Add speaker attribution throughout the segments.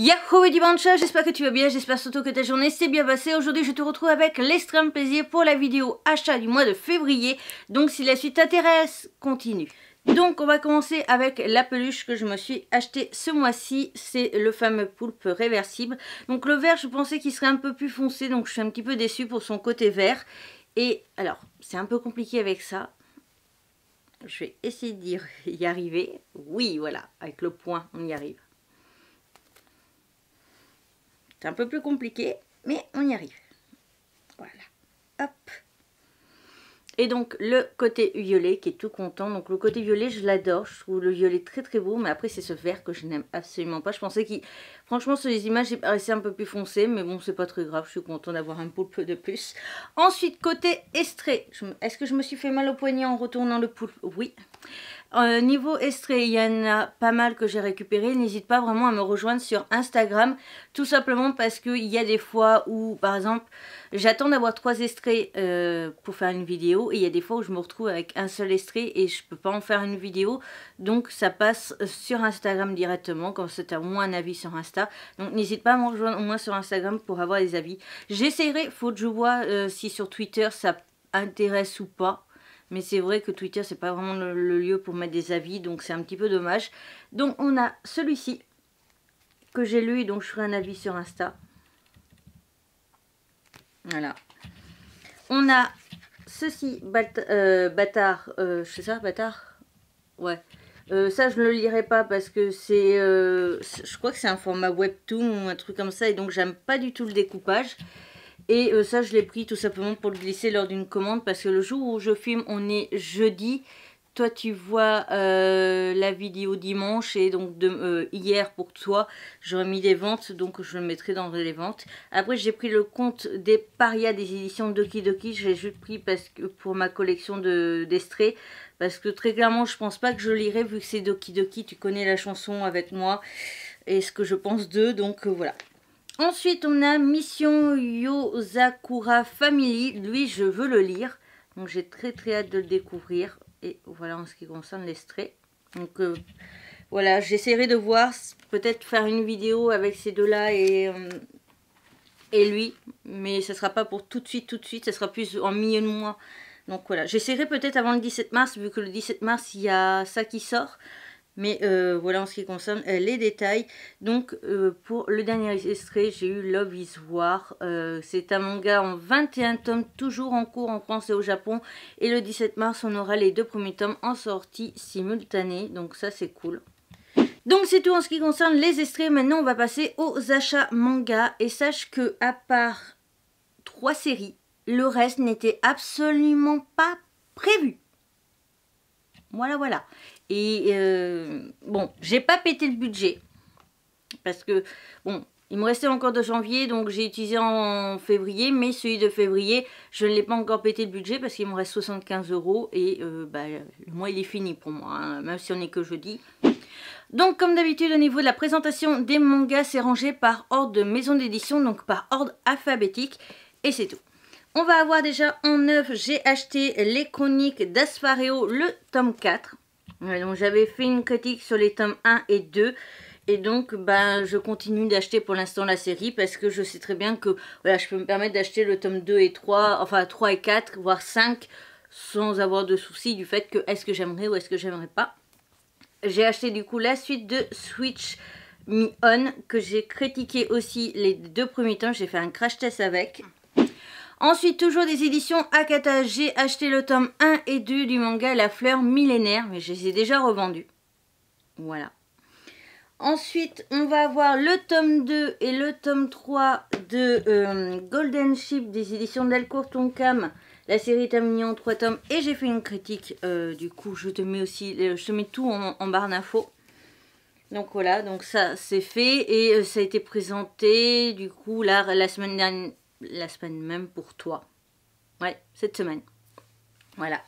Speaker 1: Yahoo Dimanche, j'espère que tu vas bien, j'espère surtout que ta journée s'est bien passée. Aujourd'hui je te retrouve avec l'extrême plaisir pour la vidéo achat du mois de février. Donc si la suite t'intéresse, continue. Donc on va commencer avec la peluche que je me suis acheté ce mois-ci, c'est le fameux poulpe réversible. Donc le vert je pensais qu'il serait un peu plus foncé, donc je suis un petit peu déçue pour son côté vert. Et alors c'est un peu compliqué avec ça, je vais essayer d'y arriver. Oui voilà, avec le point on y arrive. C'est un peu plus compliqué, mais on y arrive. Voilà. Hop. Et donc le côté violet qui est tout content. Donc le côté violet, je l'adore. Je trouve le violet très très beau. Mais après c'est ce vert que je n'aime absolument pas. Je pensais qu'il... Franchement sur les images il paraissait un peu plus foncé. Mais bon c'est pas très grave. Je suis contente d'avoir un poulpe de plus. Ensuite côté estré. Est-ce que je me suis fait mal au poignet en retournant le poulpe? Oui. Euh, niveau extrait, il y en a pas mal que j'ai récupéré. N'hésite pas vraiment à me rejoindre sur Instagram. Tout simplement parce qu'il y a des fois où, par exemple, j'attends d'avoir trois extraits euh, pour faire une vidéo. Et il y a des fois où je me retrouve avec un seul extrait et je peux pas en faire une vidéo. Donc ça passe sur Instagram directement, quand c'est à moi un avis sur Insta. Donc n'hésite pas à me rejoindre au moins sur Instagram pour avoir des avis. J'essaierai, faut que je vois euh, si sur Twitter ça intéresse ou pas. Mais c'est vrai que Twitter, c'est pas vraiment le, lieu pour mettre des avis, donc c'est un petit peu dommage. Donc on a celui-ci, que j'ai lu, donc je ferai un avis sur Insta. Voilà. On a ceci, euh, bâtard, euh, c'est ça, bâtard? Ouais. Euh, ça, je ne le lirai pas parce que c'est... je crois que c'est un format webtoon ou un truc comme ça, et donc j'aime pas du tout le découpage. Et euh, ça, je l'ai pris tout simplement pour le glisser lors d'une commande parce que le jour où je filme, on est jeudi. Toi, tu vois euh, la vidéo dimanche et donc de, euh, hier pour toi, j'aurais mis des ventes, donc je le mettrai dans les ventes. Après, j'ai pris le compte des parias des éditions Doki Doki. J'ai juste pris parce que pour ma collection d'estrées. parce que très clairement, je pense pas que je lirai vu que c'est Doki Doki. Tu connais la chanson avec moi et ce que je pense d'eux, donc voilà. Ensuite, on a Mission Yozakura Family. Lui, je veux le lire. Donc, j'ai très très hâte de le découvrir. Et voilà en ce qui concerne l'extrait. Donc, euh, voilà, j'essaierai de voir, peut-être faire une vidéo avec ces deux-là et, euh, et lui. Mais ce sera pas pour tout de suite, tout de suite. Ce sera plus en milieu de mois. Donc, voilà. J'essaierai peut-être avant le 17 mars, vu que le 17 mars, il y a ça qui sort. Mais euh, voilà en ce qui concerne euh, les détails. Donc euh, pour le dernier extrait, j'ai eu Love is War. C'est un manga en 21 tomes, toujours en cours en France et au Japon. Et le 17 mars, on aura les deux premiers tomes en sortie simultanée. Donc ça c'est cool. Donc c'est tout en ce qui concerne les extraits. Maintenant on va passer aux achats manga. Et sache que à part trois séries, le reste n'était absolument pas prévu. Voilà, voilà. Et euh, bon, j'ai pas pété le budget. Parce que, bon, il me restait encore de janvier, donc j'ai utilisé en février. Mais celui de février, je ne l'ai pas encore pété le budget parce qu'il me reste 75 euros. Et euh, bah, le mois, il est fini pour moi, hein, même si on est que jeudi. Donc, comme d'habitude, au niveau de la présentation des mangas, c'est rangé par ordre de maison d'édition, donc par ordre alphabétique. Et c'est tout. On va avoir déjà en neuf, j'ai acheté les chroniques d'Aspareo, le tome 4 donc j'avais fait une critique sur les tomes 1 et 2. Et donc, ben, je continue d'acheter pour l'instant la série parce que je sais très bien que voilà, je peux me permettre d'acheter le tome 2 et 3, enfin 3 et 4, voire 5, sans avoir de soucis du fait que est-ce que j'aimerais ou est-ce que j'aimerais pas. J'ai acheté du coup la suite de Switch Me On, que j'ai critiqué aussi les deux premiers tomes, j'ai fait un crash test avec. Ensuite, toujours des éditions Akata. J'ai acheté le tome 1 et 2 du manga La fleur millénaire, mais je les ai déjà revendus. Voilà. Ensuite, on va avoir le tome 2 et le tome 3 de euh, Golden Ship des éditions Delcourt Tonkam. La série est terminée en 3 tomes et j'ai fait une critique. Euh, du coup, je te mets aussi, euh, je te mets tout en, barre d'infos. Donc voilà, donc ça c'est fait et ça a été présenté du coup la semaine dernière, la semaine même pour toi. Ouais, cette semaine. Voilà.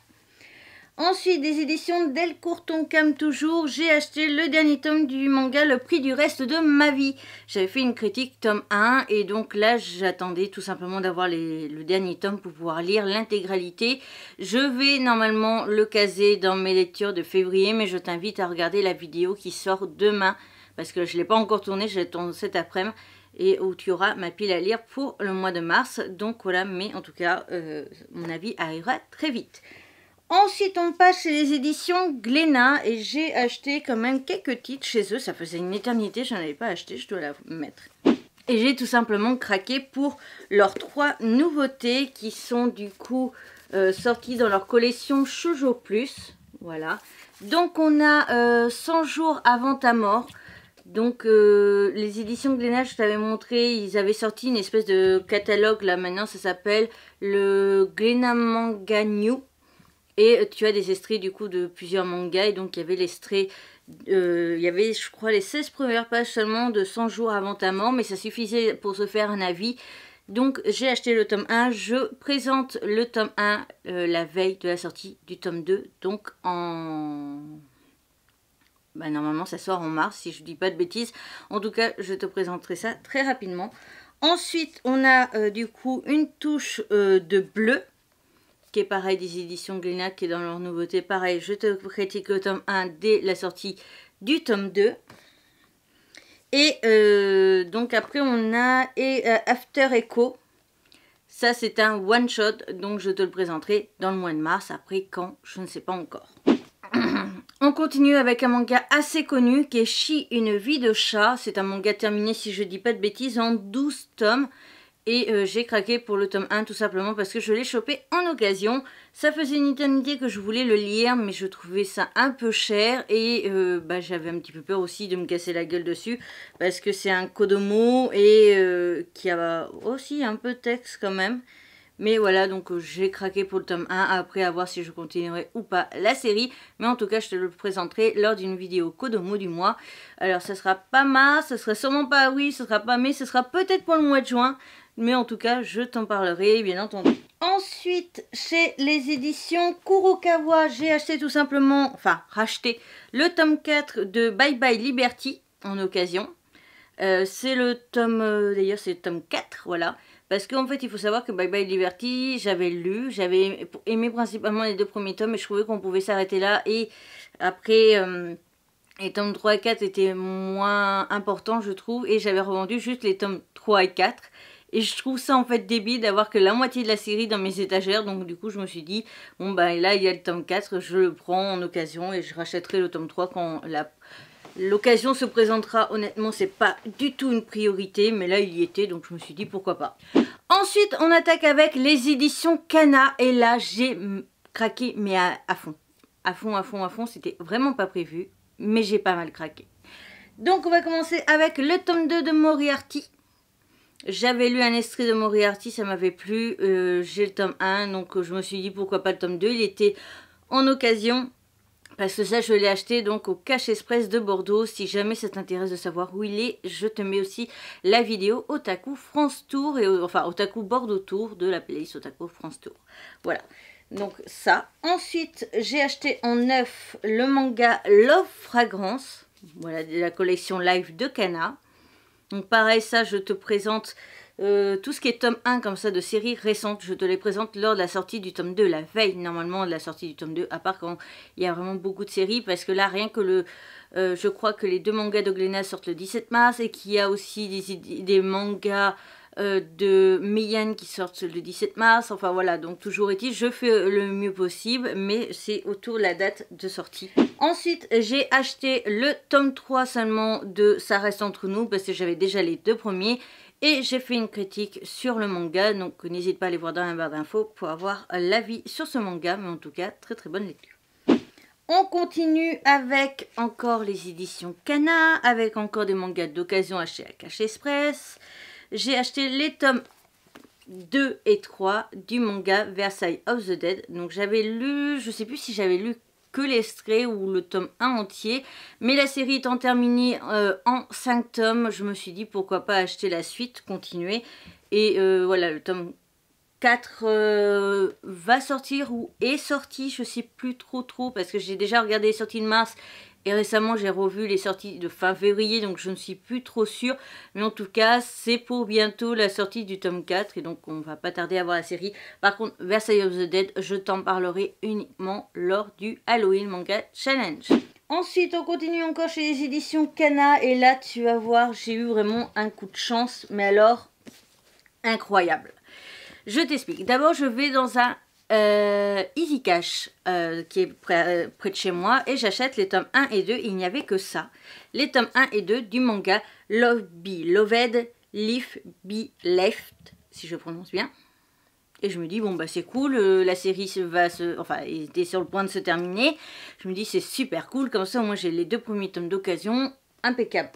Speaker 1: Ensuite, des éditions Delcourt Cam toujours. J'ai acheté le dernier tome du manga Le prix du reste de ma vie. J'avais fait une critique tome 1 et donc là, j'attendais tout simplement d'avoir le dernier tome pour pouvoir lire l'intégralité. Je vais normalement le caser dans mes lectures de février, mais je t'invite à regarder la vidéo qui sort demain parce que je ne l'ai pas encore tourné, je l'ai tourné cet après-midi et où tu auras ma pile à lire pour le mois de mars. Donc voilà, mais en tout cas, euh, mon avis arrivera très vite. Ensuite, on passe chez les éditions Glénat et j'ai acheté quand même quelques titres chez eux. Ça faisait une éternité, je n'en avais pas acheté, je dois la mettre. Et j'ai tout simplement craqué pour leurs trois nouveautés qui sont du coup euh, sorties dans leur collection Shoujo Plus. Voilà. Donc on a 100 euh, jours avant ta mort. Donc euh, les éditions Glénat, je t'avais montré, ils avaient sorti une espèce de catalogue là maintenant, ça s'appelle le Glénat Manga New. Et tu as des extraits du coup de plusieurs mangas et donc il y avait l'extrait euh, il y avait, je crois, les 16 premières pages seulement de 100 jours avant ta mort, mais ça suffisait pour se faire un avis. Donc j'ai acheté le tome 1, je présente le tome 1 euh, la veille de la sortie du tome 2, donc en... Bah, normalement ça sort en mars si je dis pas de bêtises. En tout cas je te présenterai ça très rapidement. Ensuite on a euh, du coup une touche de bleu qui est pareil des éditions Glénat, qui est dans leur nouveauté. Pareil, je te critique le tome 1 dès la sortie du tome 2. Et euh, donc après on a et, euh, After Echo. Ça c'est un one shot, donc je te le présenterai dans le mois de mars. Après quand, je ne sais pas encore. On continue avec un manga assez connu qui est Shi, une vie de chat. C'est un manga terminé, si je dis pas de bêtises, en 12 tomes. Et euh, j'ai craqué pour le tome 1 tout simplement parce que je l'ai chopé en occasion. Ça faisait une éternité que je voulais le lire mais je trouvais ça un peu cher et euh, bah, j'avais un petit peu peur aussi de me casser la gueule dessus parce que c'est un Kodomo et euh, qui a aussi un peu de texte quand même. Mais voilà, donc j'ai craqué pour le tome 1 après à voir si je continuerai ou pas la série. Mais en tout cas, je te le présenterai lors d'une vidéo Kodomo du mois. Alors, ça sera pas mars, ce sera sûrement pas oui, ce sera pas mai, ce sera peut-être pour le mois de juin. Mais en tout cas, je t'en parlerai, bien entendu. Ensuite, chez les éditions Kurokawa, j'ai acheté tout simplement, enfin, racheté le tome 4 de Bye Bye Liberty en occasion. Euh, c'est le tome, euh, d'ailleurs c'est le tome 4, voilà. Parce qu'en fait, il faut savoir que Bye Bye Liberty, j'avais lu, j'avais aimé principalement les deux premiers tomes, et je trouvais qu'on pouvait s'arrêter là. Et après, euh, les tomes 3 et 4 étaient moins importants, je trouve, et j'avais revendu juste les tomes 3 et 4. Et je trouve ça en fait débile d'avoir que la moitié de la série dans mes étagères. Donc du coup je me suis dit, bon bah là il y a le tome 4, je le prends en occasion et je rachèterai le tome 3 quand L'occasion se présentera, honnêtement, c'est pas du tout une priorité, mais là il y était, donc je me suis dit pourquoi pas. Ensuite, on attaque avec les éditions Cana, et là j'ai craqué, mais à, fond. À fond, à fond, à fond, c'était vraiment pas prévu, mais j'ai pas mal craqué. Donc on va commencer avec le tome 2 de Moriarty. J'avais lu un extrait de Moriarty, ça m'avait plu. Euh, j'ai le tome 1, donc je me suis dit pourquoi pas le tome 2. Il était en occasion, parce que ça je l'ai acheté donc au Cache Express de Bordeaux. Si jamais ça t'intéresse de savoir où il est, je te mets aussi la vidéo Otaku France Tour, et, enfin Otaku Bordeaux Tour de la playlist Otaku France Tour. Voilà. Donc ça. Ensuite, j'ai acheté en neuf le manga Love Fragrance. Voilà, de la collection live de Kana. Donc pareil, ça, je te présente euh, tout ce qui est tome 1 comme ça de séries récentes. Je te les présente lors de la sortie du tome 2, la veille normalement de la sortie du tome 2, à part quand il y a vraiment beaucoup de séries, parce que là, rien que le... Euh, je crois que les deux mangas de Glénat sortent le 17 mars et qu'il y a aussi des, mangas euh, de Miyan qui sortent le 17 mars. Enfin voilà, donc toujours est-il, je fais le mieux possible, mais c'est autour de la date de sortie. Ensuite, j'ai acheté le tome 3 seulement de Ça reste entre nous, parce que j'avais déjà les deux premiers. Et j'ai fait une critique sur le manga, donc n'hésite pas à aller voir dans la barre d'infos pour avoir l'avis sur ce manga, mais en tout cas, très très bonne lecture. On continue avec encore les éditions Kana, avec encore des mangas d'occasion achetés à Cache Express j'ai acheté les tomes 2 et 3 du manga Versailles of the Dead. Donc j'avais lu, je sais plus si j'avais lu que l'extrait ou le tome 1 entier. Mais la série étant terminée euh, en 5 tomes, je me suis dit pourquoi pas acheter la suite, continuer. Et euh, voilà, le tome 4 euh, va sortir ou est sorti, je sais plus trop trop parce que j'ai déjà regardé les sorties de mars et récemment, j'ai revu les sorties de fin février, donc je ne suis plus trop sûre. Mais en tout cas, c'est pour bientôt la sortie du tome 4. Et donc, on va pas tarder à voir la série. Par contre, Versailles of the Dead, je t'en parlerai uniquement lors du Halloween Manga Challenge. Ensuite, on continue encore chez les éditions Cana. Et là, tu vas voir, j'ai eu vraiment un coup de chance. Mais alors, incroyable. Je t'explique. D'abord, je vais dans un euh, Easy Cash euh, qui est près, euh, près, de chez moi et j'achète les tomes 1 et 2. Il n'y avait que ça. Les tomes 1 et 2 du manga Love Be Loved, Leaf Be Left, si je prononce bien. Et je me dis, bon, bah c'est cool, la série va se. Enfin, était sur le point de se terminer. Je me dis, c'est super cool, comme ça, moi j'ai les deux premiers tomes d'occasion, impeccable.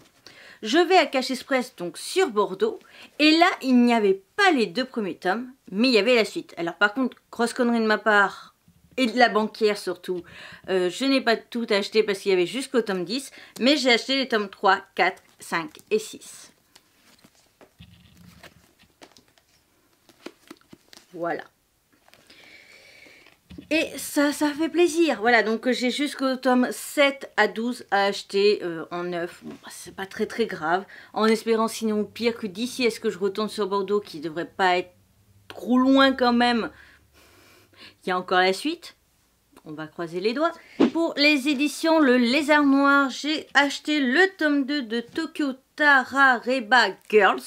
Speaker 1: Je vais à Cash Express, donc sur Bordeaux, et là, il n'y avait pas les deux premiers tomes, mais il y avait la suite. Alors, par contre, grosse connerie de ma part, et de la banquière surtout, euh, je n'ai pas tout acheté parce qu'il y avait jusqu'au tome 10, mais j'ai acheté les tomes 3, 4, 5 et 6. Voilà. Et ça, ça fait plaisir. Voilà, donc j'ai jusqu'au tome 7 à 12 à acheter euh, en neuf. Bon, bah, c'est pas très très grave. En espérant sinon pire que d'ici, est-ce que je retourne sur Bordeaux qui devrait pas être trop loin quand même? Il y a encore la suite. On va croiser les doigts. Pour les éditions Le Lézard Noir, j'ai acheté le tome 2 de Tokyo Tarareba Girls.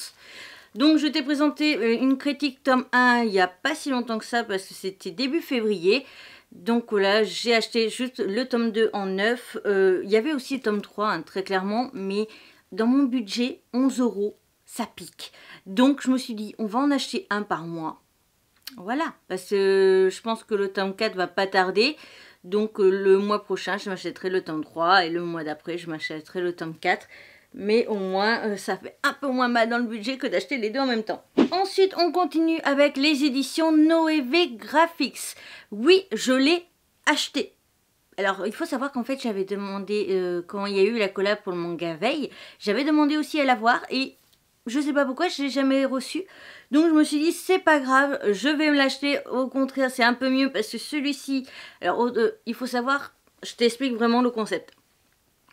Speaker 1: Donc je t'ai présenté euh, une critique tome 1 il n'y a pas si longtemps que ça parce que c'était début février. Donc voilà, j'ai acheté juste le tome 2 en neuf. Euh, il y avait aussi le tome 3 hein, très clairement, mais dans mon budget, 11 euros, ça pique. Donc je me suis dit, on va en acheter un par mois. Voilà, parce que je pense que le tome 4 va pas tarder. Donc euh, le mois prochain, je m'achèterai le tome 3 et le mois d'après, je m'achèterai le tome 4 mais au moins euh, ça fait un peu moins mal dans le budget que d'acheter les deux en même temps. Ensuite, on continue avec les éditions Noévé Graphics. Oui, je l'ai acheté. Alors, il faut savoir qu'en fait, j'avais demandé, euh, quand il y a eu la collab pour le manga Veille, j'avais demandé aussi à l'avoir et je sais pas pourquoi, je l'ai jamais reçu. Donc je me suis dit, c'est pas grave, je vais me l'acheter. Au contraire, c'est un peu mieux parce que celui-ci, alors euh, il faut savoir, je t'explique vraiment le concept.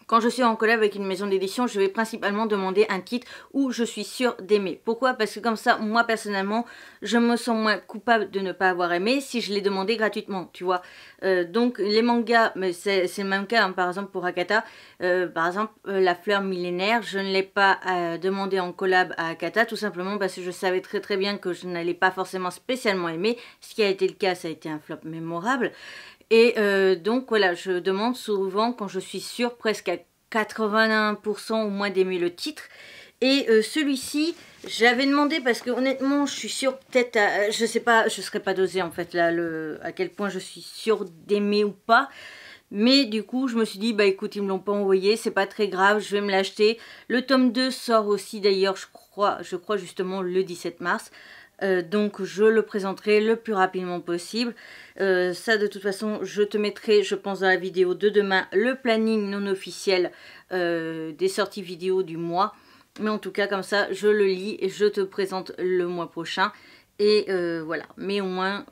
Speaker 1: Quand je suis en collab avec une maison d'édition, je vais principalement demander un titre où je suis sûre d'aimer. Pourquoi? Parce que comme ça, moi personnellement, je me sens moins coupable de ne pas avoir aimé si je l'ai demandé gratuitement, tu vois. Euh, donc les mangas, c'est le même cas, hein, par exemple pour Akata. Euh, par exemple, euh, La Fleur Millénaire, je ne l'ai pas demandé en collab à Akata, tout simplement parce que je savais très très bien que je n'allais pas forcément spécialement aimer. Ce qui a été le cas, ça a été un flop mémorable. Et euh, donc voilà, je demande souvent quand je suis sûre presque à 81% au moins d'aimer le titre. Et euh, celui-ci, j'avais demandé parce que honnêtement, je suis sûre peut-être, je sais pas, je serais pas dosée en fait là, à quel point je suis sûre d'aimer ou pas. Mais du coup, je me suis dit, bah écoute, ils me l'ont pas envoyé, c'est pas très grave, je vais me l'acheter. Le tome 2 sort aussi d'ailleurs, je je crois justement le 17 mars. Euh, donc je le présenterai le plus rapidement possible. Euh, ça de toute façon je te mettrai je pense dans la vidéo de demain le planning non officiel euh, des sorties vidéo du mois. Mais en tout cas comme ça je le lis et je te présente le mois prochain. Et voilà, mais au moins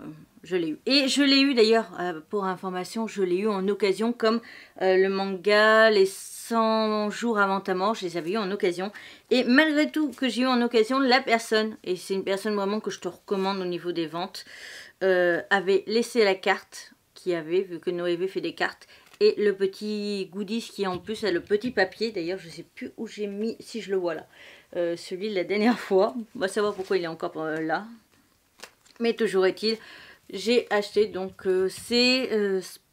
Speaker 1: je l'ai eu. Et je l'ai eu d'ailleurs, pour information, je l'ai eu en occasion comme le manga, les 100 jours avant ta mort, je les avais eu en occasion. Et malgré tout que j'ai eu en occasion, la personne, et c'est une personne vraiment que je te recommande au niveau des ventes, euh, avait laissé la carte qui avait, vu que Noévé fait des cartes, et le petit goodies qui en plus a le petit papier. D'ailleurs, je sais plus où j'ai mis, si je le vois là. Euh, celui de la dernière fois. On va savoir pourquoi il est encore euh, là. Mais toujours est-il, j'ai acheté donc c'est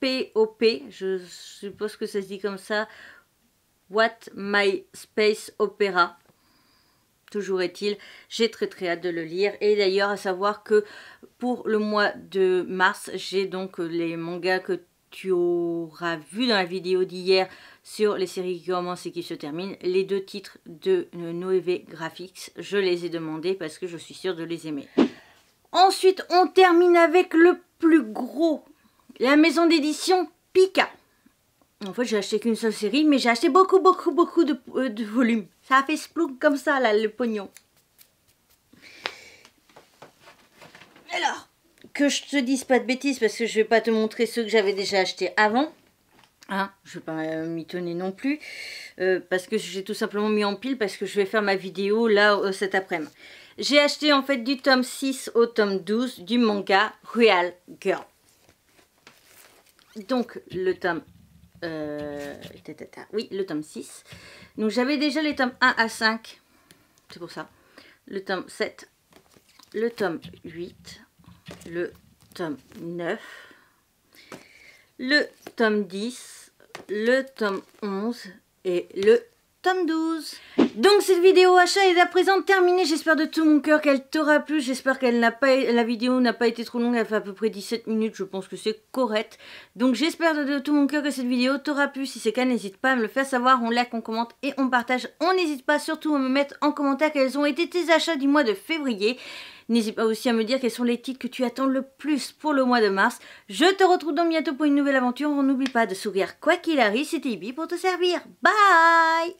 Speaker 1: POP, je suppose que ça se dit comme ça, What My Space Opera. Toujours est-il, j'ai très très hâte de le lire. Et d'ailleurs, à savoir que pour le mois de mars, j'ai donc les mangas que tu auras vu dans la vidéo d'hier sur les séries qui commencent et qui se terminent. Les deux titres de Noévé Graphics, je les ai demandés parce que je suis sûre de les aimer. Ensuite, on termine avec le plus gros, la maison d'édition Pika. En fait, j'ai acheté qu'une seule série, mais j'ai acheté beaucoup, beaucoup, beaucoup de, euh, de volumes. Ça a fait splouk comme ça, là, le pognon. Alors, que je te dise pas de bêtises, parce que je vais pas te montrer ceux que j'avais déjà achetés avant. Hein, je vais pas euh, m'y tenir non plus. Euh, parce que j'ai tout simplement mis en pile, parce que je vais faire ma vidéo, là, cet après-midi. J'ai acheté, en fait, du tome 6 au tome 12 du manga Real Girl. Donc, le tome euh, oui, le tome 6. Donc j'avais déjà les tomes 1 à 5. C'est pour ça. Le tome 7. Le tome 8. Le tome 9. Le tome 10. Le tome 11. Et le tome 12. Donc cette vidéo achat est à présent terminée. J'espère de tout mon cœur qu'elle t'aura plu. J'espère qu'elle n'a pas, la vidéo n'a pas été trop longue. Elle fait à peu près 17 minutes. Je pense que c'est correct. Donc j'espère de, tout mon cœur que cette vidéo t'aura plu. Si c'est le cas, n'hésite pas à me le faire savoir. On like, on commente et on partage. On n'hésite pas surtout à me mettre en commentaire quels ont été tes achats du mois de février. N'hésite pas aussi à me dire quels sont les titres que tu attends le plus pour le mois de mars. Je te retrouve donc bientôt pour une nouvelle aventure. On n'oublie pas de sourire quoi qu'il arrive. C'était Ibi pour te servir. Bye